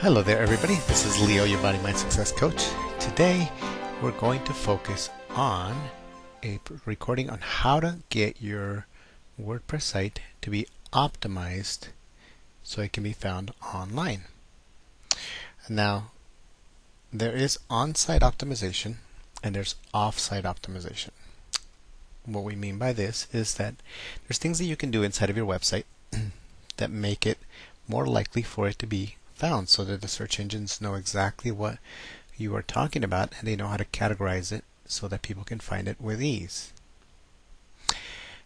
Hello there, everybody. This is Leo, your Body Mind Success Coach. Today, we're going to focus on a recording on how to get your WordPress site to be optimized so it can be found online. Now, there is on site optimization and there's off site optimization. What we mean by this is that there's things that you can do inside of your website that make it more likely for it to be found so that the search engines know exactly what you are talking about and they know how to categorize it so that people can find it with ease.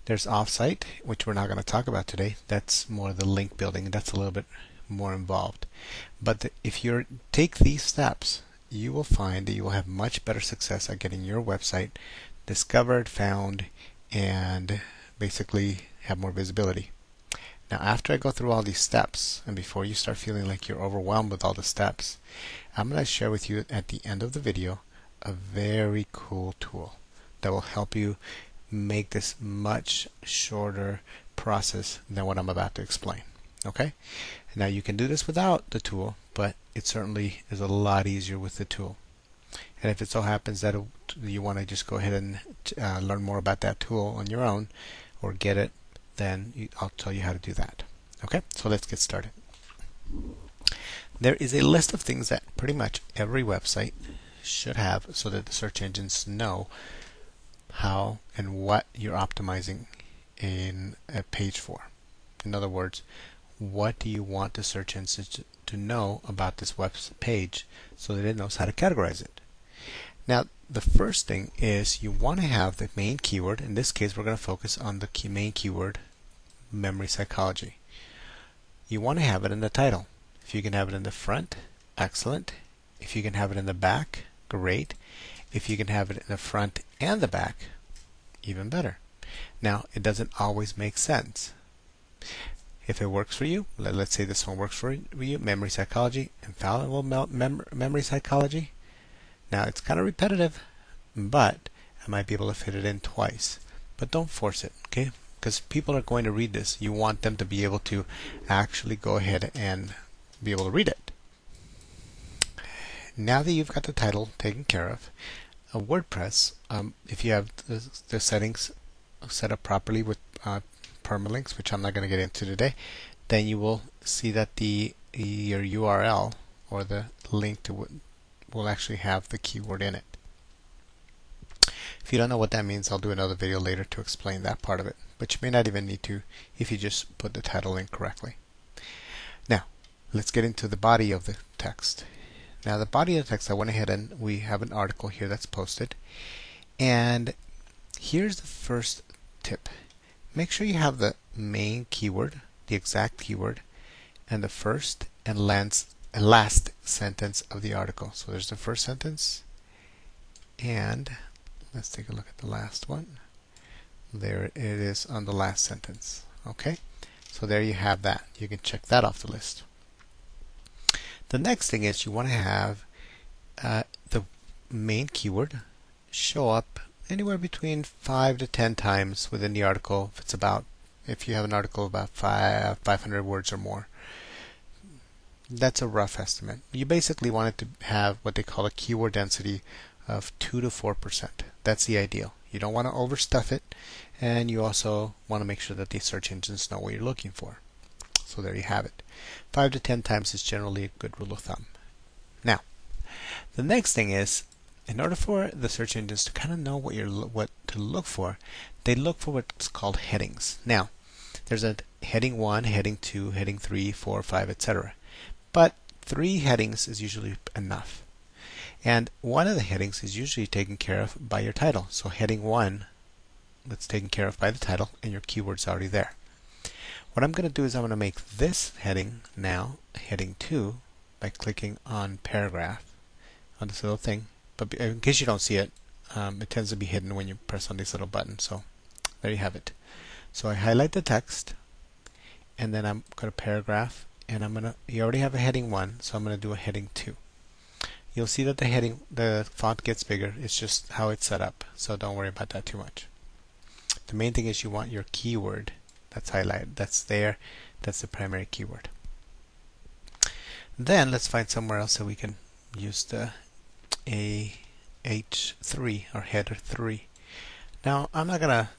There's offsite, which we're not going to talk about today. That's more the link building. That's a little bit more involved. But the, if you take these steps, you will find that you will have much better success at getting your website discovered, found, and basically have more visibility. Now, after I go through all these steps, and before you start feeling like you're overwhelmed with all the steps, I'm going to share with you at the end of the video a very cool tool that will help you make this much shorter process than what I'm about to explain. Okay? Now, you can do this without the tool, but it certainly is a lot easier with the tool. And if it so happens that you want to just go ahead and uh, learn more about that tool on your own or get it then I'll tell you how to do that. Okay, so let's get started. There is a list of things that pretty much every website should have so that the search engines know how and what you're optimizing in a page for. In other words, what do you want the search engines to know about this web page so that it knows how to categorize it. Now, the first thing is you want to have the main keyword. In this case, we're going to focus on the key main keyword, memory psychology. You want to have it in the title. If you can have it in the front, excellent. If you can have it in the back, great. If you can have it in the front and the back, even better. Now, it doesn't always make sense. If it works for you, let, us say this one works for you, memory psychology, infallible mem memory psychology, now it's kind of repetitive, but I might be able to fit it in twice. But don't force it, okay? Because people are going to read this. You want them to be able to actually go ahead and be able to read it. Now that you've got the title taken care of, a WordPress, um, if you have the, the, settings set up properly with uh, permalinks, which I'm not going to get into today, then you will see that the your URL or the link to will actually have the keyword in it. If you don't know what that means, I'll do another video later to explain that part of it. But you may not even need to if you just put the title in correctly. Now, let's get into the body of the text. Now, the body of the text, I went ahead and we have an article here that's posted. And here's the first tip. Make sure you have the main keyword, the exact keyword, and the first and last last sentence of the article. So there's the first sentence, and let's take a look at the last one. There it is on the last sentence. Okay, so there you have that. You can check that off the list. The next thing is you want to have uh, the main keyword show up anywhere between five to ten times within the article. If it's about, if you have an article about five 500 words or more, that's a rough estimate. You basically want it to have what they call a keyword density of 2 to 4%. That's the ideal. You don't want to overstuff it, and you also want to make sure that the search engines know what you're looking for. So there you have it. 5 to 10 times is generally a good rule of thumb. Now, the next thing is, in order for the search engines to kind of know what you're what to look for, they look for what's called headings. Now, there's a heading 1, heading 2, heading 3, 4, 5, etc. But three headings is usually enough. And one of the headings is usually taken care of by your title. So heading 1 that's taken care of by the title and your keyword's already there. What I'm going to do is I'm going to make this heading now heading 2 by clicking on paragraph on this little thing. But in case you don't see it, um, it tends to be hidden when you press on these little buttons. So there you have it. So I highlight the text and then I'm going to paragraph and I'm gonna you already have a heading 1 so I'm gonna do a heading 2 you'll see that the heading the font gets bigger. It's just how it's set up so don't worry about that too much. The main thing is you want your keyword that's highlighted that's there that's the primary keyword. Then let's find somewhere else that we can use the a h3 or header 3. Now I'm not gonna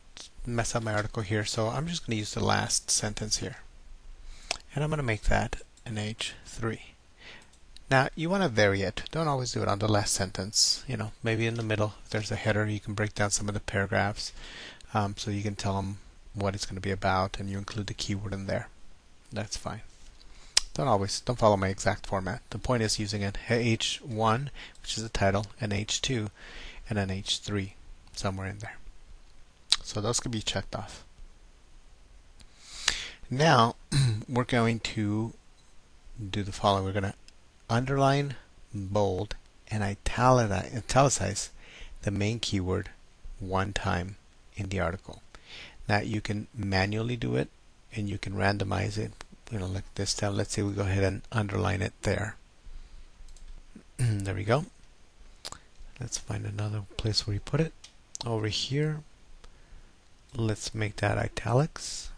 mess up my article here so I'm just gonna use the last sentence here and I'm gonna make that an h3. Now you want to vary it. Don't always do it on the last sentence. You know, maybe in the middle. If there's a header, you can break down some of the paragraphs, um, so you can tell them what it's going to be about, and you include the keyword in there. That's fine. Don't always don't follow my exact format. The point is using an H1, which is the title, an H2, and an H3 somewhere in there. So those can be checked off. Now we're going to do the following. We're going to underline, bold, and italicize the main keyword one time in the article. Now you can manually do it and you can randomize it. You know, like this time, let's say we go ahead and underline it there. there we go. Let's find another place where we put it. Over here, let's make that italics.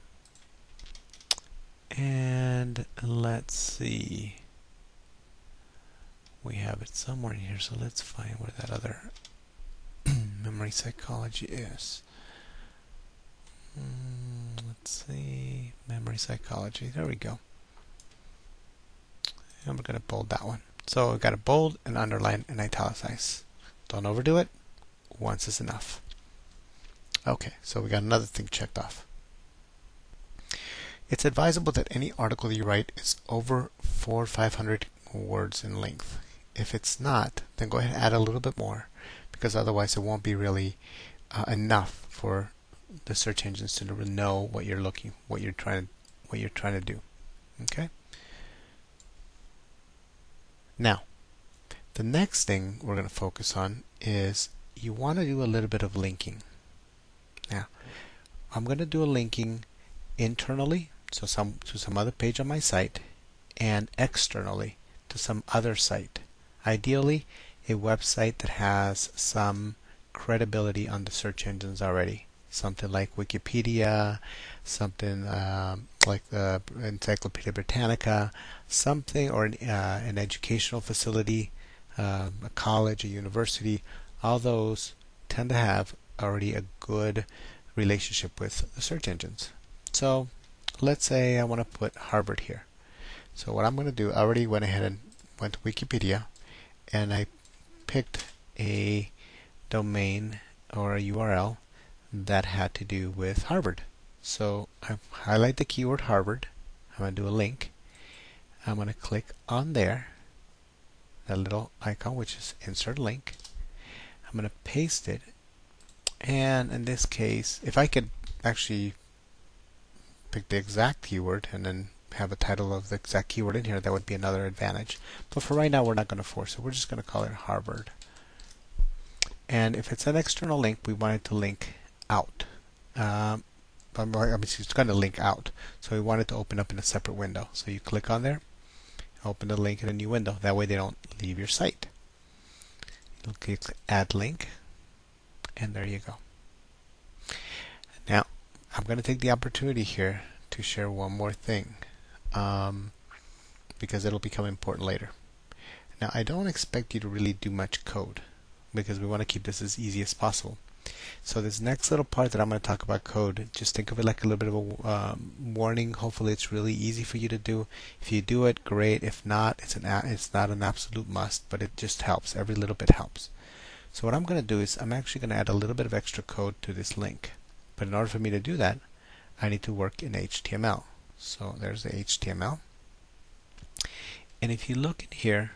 And let's see we have it somewhere in here, so let's find where that other memory psychology is. Mm, let's see, memory psychology, there we go. And we're going to bold that one. So we've got to bold and underline and italicize. Don't overdo it, once is enough. Okay, so we got another thing checked off. It's advisable that any article you write is over 4 or 500 words in length. If it's not, then go ahead and add a little bit more because otherwise it won't be really uh, enough for the search engines to know what you're looking, what you're trying, what you're trying to do. Okay. Now, the next thing we're going to focus on is you want to do a little bit of linking. Now, I'm going to do a linking internally, so some to some other page on my site, and externally to some other site. Ideally, a website that has some credibility on the search engines already. Something like Wikipedia, something um, like the Encyclopedia Britannica, something or an, uh, an educational facility, uh, a college, a university. All those tend to have already a good relationship with the search engines. So let's say I want to put Harvard here. So what I'm going to do, I already went ahead and went to Wikipedia and I picked a domain or a URL that had to do with Harvard. So I highlight the keyword Harvard. I'm going to do a link. I'm going to click on there, that little icon which is insert link. I'm going to paste it. And in this case, if I could actually pick the exact keyword and then have a title of the exact keyword in here, that would be another advantage. But for right now, we're not going to force it. We're just going to call it Harvard. And if it's an external link, we want it to link out. Um, it's going to link out. So we want it to open up in a separate window. So you click on there, open the link in a new window. That way they don't leave your site. You'll click Add Link, and there you go. I'm going to take the opportunity here to share one more thing um, because it'll become important later. Now I don't expect you to really do much code because we want to keep this as easy as possible. So this next little part that I'm going to talk about code, just think of it like a little bit of a um, warning. Hopefully it's really easy for you to do. If you do it, great. If not, it's an it's not an absolute must, but it just helps. Every little bit helps. So what I'm going to do is I'm actually going to add a little bit of extra code to this link. But in order for me to do that, I need to work in HTML. So there's the HTML. And if you look in here,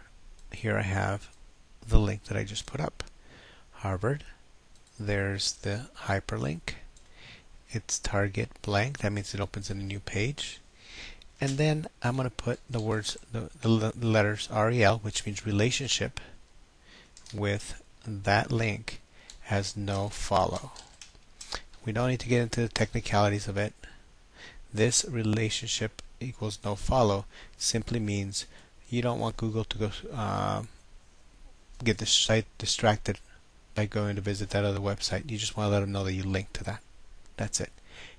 here I have the link that I just put up. Harvard. There's the hyperlink. It's target blank. That means it opens in a new page. And then I'm going to put the words, the, the letters REL, which means relationship, with that link has no follow. We don't need to get into the technicalities of it. This relationship equals no follow simply means you don't want Google to go uh, get the site distracted by going to visit that other website. You just want to let them know that you link to that. That's it.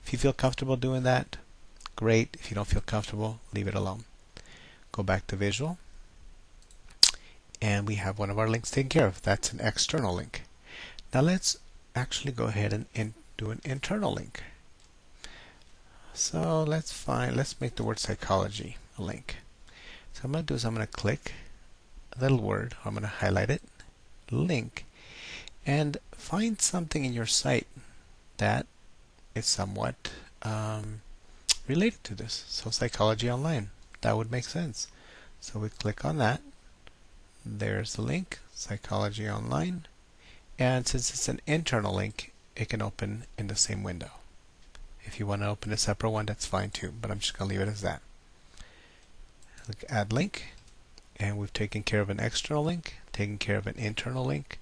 If you feel comfortable doing that, great. If you don't feel comfortable, leave it alone. Go back to Visual, and we have one of our links taken care of. That's an external link. Now let's actually go ahead and, and do an internal link. So let's find, let's make the word psychology a link. So I'm going to do is I'm going to click a little word, I'm going to highlight it, link, and find something in your site that is somewhat um, related to this. So psychology online, that would make sense. So we click on that. There's the link, psychology online. And since it's an internal link, it can open in the same window. If you want to open a separate one, that's fine too, but I'm just going to leave it as that. Click add link, and we've taken care of an external link, taken care of an internal link,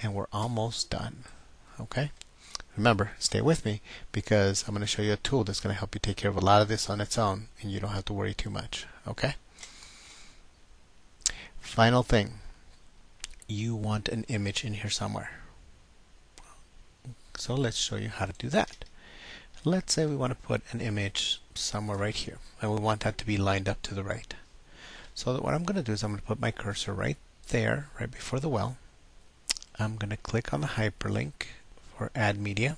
and we're almost done. Okay? Remember, stay with me because I'm going to show you a tool that's going to help you take care of a lot of this on its own and you don't have to worry too much. Okay? Final thing. You want an image in here somewhere. So let's show you how to do that. Let's say we want to put an image somewhere right here and we want that to be lined up to the right. So what I'm going to do is I'm going to put my cursor right there, right before the well. I'm going to click on the hyperlink for add media.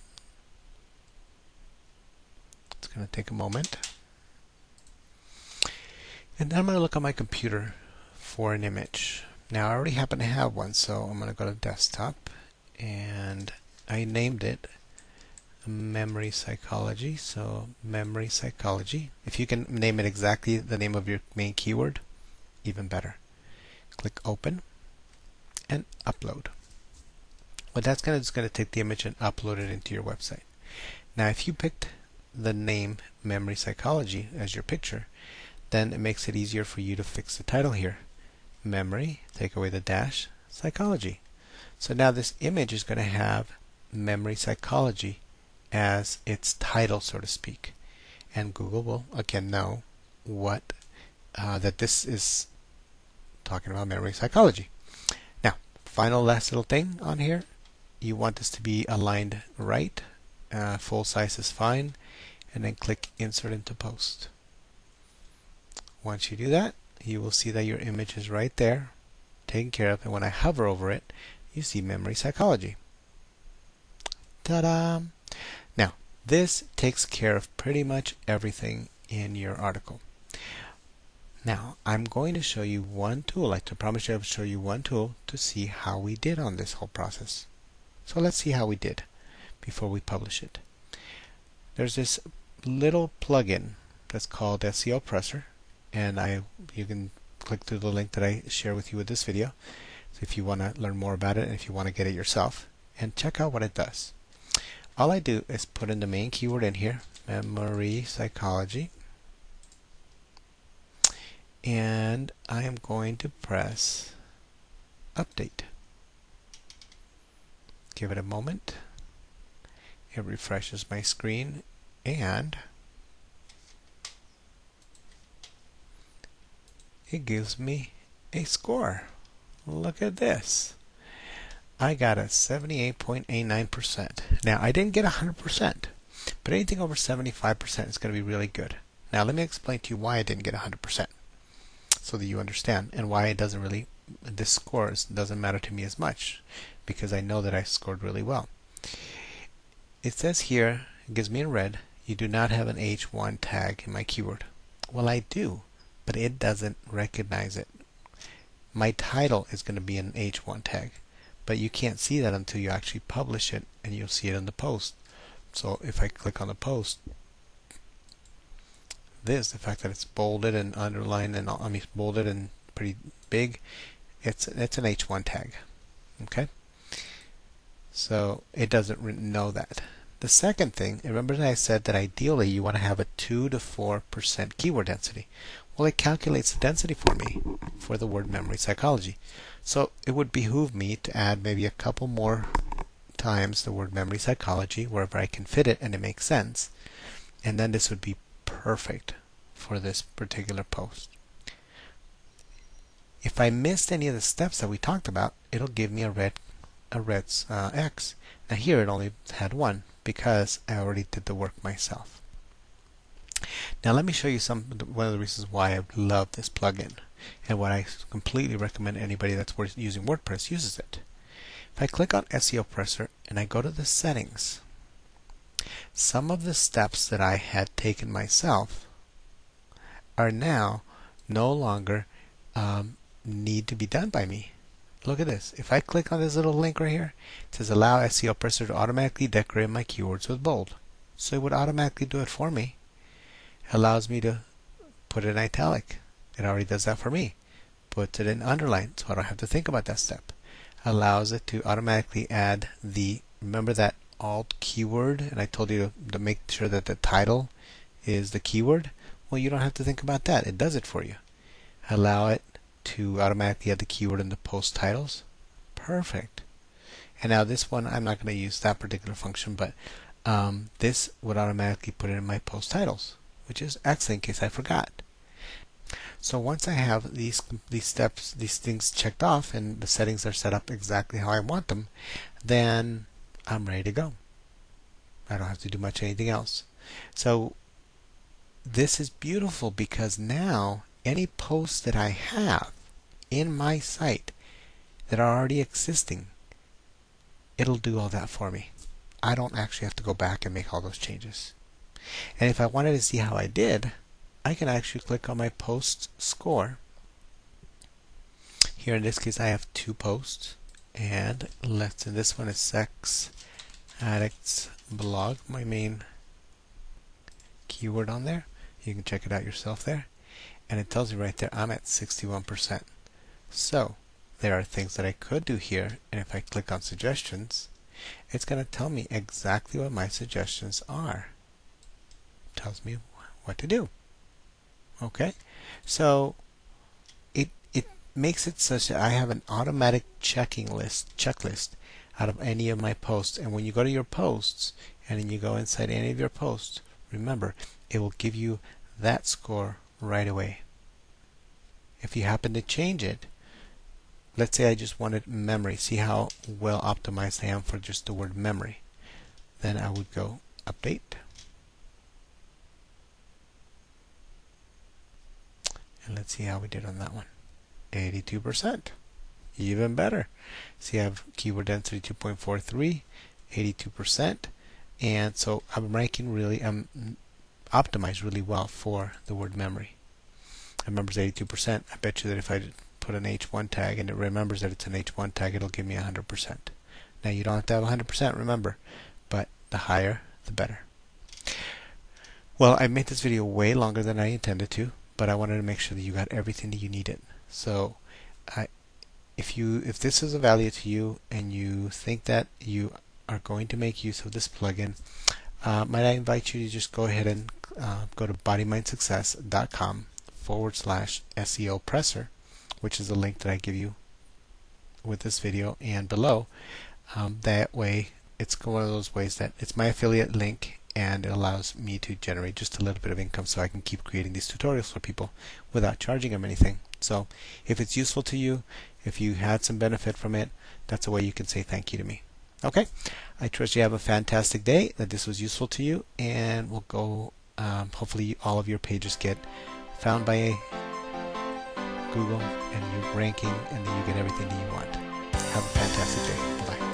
It's going to take a moment. And then I'm going to look on my computer for an image. Now I already happen to have one, so I'm going to go to desktop and I named it memory psychology. So memory psychology. If you can name it exactly the name of your main keyword, even better. Click open and upload. What that's is going to take the image and upload it into your website. Now, if you picked the name memory psychology as your picture, then it makes it easier for you to fix the title here. Memory, take away the dash, psychology. So now this image is going to have memory psychology as its title, so to speak. And Google will again know what uh, that this is talking about memory psychology. Now, final last little thing on here you want this to be aligned right. Uh, full size is fine. And then click Insert into Post. Once you do that, you will see that your image is right there, taken care of. And when I hover over it, you see Memory Psychology. Ta-da! Now, this takes care of pretty much everything in your article. Now, I'm going to show you one tool. I promise you I'll show you one tool to see how we did on this whole process. So let's see how we did before we publish it. There's this little plugin that's called SEO Pressor, and I you can click through the link that I share with you with this video. So if you want to learn more about it and if you want to get it yourself, and check out what it does. All I do is put in the main keyword in here, memory psychology, and I am going to press update. Give it a moment. It refreshes my screen and it gives me a score. Look at this. I got a 78.89%. Now, I didn't get 100%, but anything over 75% is going to be really good. Now, let me explain to you why I didn't get 100% so that you understand and why it doesn't really, this score doesn't matter to me as much because I know that I scored really well. It says here, it gives me in red, you do not have an H1 tag in my keyword. Well, I do, but it doesn't recognize it. My title is going to be an H1 tag, but you can't see that until you actually publish it and you'll see it in the post. So if I click on the post, this, the fact that it's bolded and underlined and I mean bolded and pretty big, it's it's an H1 tag. Okay. So it doesn't know that. The second thing, remember that I said that ideally you want to have a 2 to 4% keyword density. Well, it calculates the density for me for the word memory psychology. So it would behoove me to add maybe a couple more times the word memory psychology wherever I can fit it and it makes sense. And then this would be perfect for this particular post. If I missed any of the steps that we talked about, it'll give me a red a red uh, X. Now here it only had one because I already did the work myself. Now let me show you some one of the reasons why I love this plugin. and what I completely recommend anybody that's using WordPress uses it. If I click on SEO Pressor and I go to the settings, some of the steps that I had taken myself are now no longer um, need to be done by me. Look at this. If I click on this little link right here, it says allow SEO Pressor to automatically decorate my keywords with bold. So it would automatically do it for me. Allows me to put it in italic. It already does that for me. Puts it in underline, so I don't have to think about that step. Allows it to automatically add the, remember that alt keyword, and I told you to, to make sure that the title is the keyword. Well, you don't have to think about that. It does it for you. Allow it to automatically add the keyword in the post titles. Perfect. And now this one, I'm not going to use that particular function, but um, this would automatically put it in my post titles, which is excellent in case I forgot. So once I have these these steps, these things checked off, and the settings are set up exactly how I want them, then I'm ready to go. I don't have to do much anything else. So this is beautiful because now any posts that I have in my site that are already existing, it'll do all that for me. I don't actually have to go back and make all those changes. And if I wanted to see how I did, I can actually click on my post score. Here in this case, I have two posts, and let's in this one is sex addicts blog, my main keyword on there. You can check it out yourself there, and it tells you right there I'm at 61%. So there are things that I could do here, and if I click on suggestions, it's going to tell me exactly what my suggestions are. Tells me what to do. Okay, so it it makes it such that I have an automatic checking list checklist out of any of my posts. And when you go to your posts and then you go inside any of your posts, remember it will give you that score right away. If you happen to change it, let's say I just wanted memory, see how well optimized I am for just the word memory. Then I would go update. And let's see how we did on that one. 82%. Even better. See, I have keyword density 2.43, 82%. And so I'm ranking really, I'm optimized really well for the word memory. It remembers 82%. I bet you that if I put an H1 tag and it remembers that it's an H1 tag, it'll give me 100%. Now you don't have to have 100%, remember, but the higher, the better. Well, I made this video way longer than I intended to but I wanted to make sure that you got everything that you needed. So, I, if you if this is of value to you and you think that you are going to make use of this plugin, uh, might I invite you to just go ahead and uh, go to bodymindsuccess.com forward slash SEO pressor, which is the link that I give you with this video and below. Um, that way, it's one of those ways that it's my affiliate link and it allows me to generate just a little bit of income so I can keep creating these tutorials for people without charging them anything. So if it's useful to you, if you had some benefit from it, that's a way you can say thank you to me. Okay, I trust you have a fantastic day, that this was useful to you, and we'll go, um, hopefully all of your pages get found by Google and you're ranking and then you get everything that you want. Have a fantastic day. Bye.